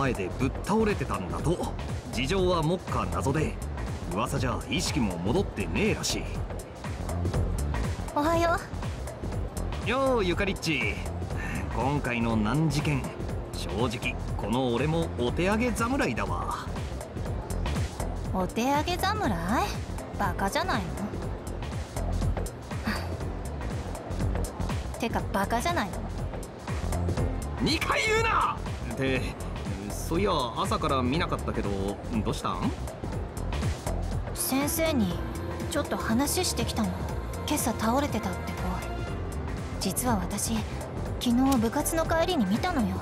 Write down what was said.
前でぶっ倒れてたんだと事情は目下謎で噂じゃ意識も戻ってねえらしい。おはよう。ようゆかりっち。今回の難事件正直この俺もお手上げ侍だわ。お手上げ侍？バカじゃないの？てかバカじゃないの？2回言うな！ってそういや朝から見なかったけどどうしたん？先生にちょっと話してきたの。今朝倒れてたって子実は私昨日部活の帰りに見たのよ。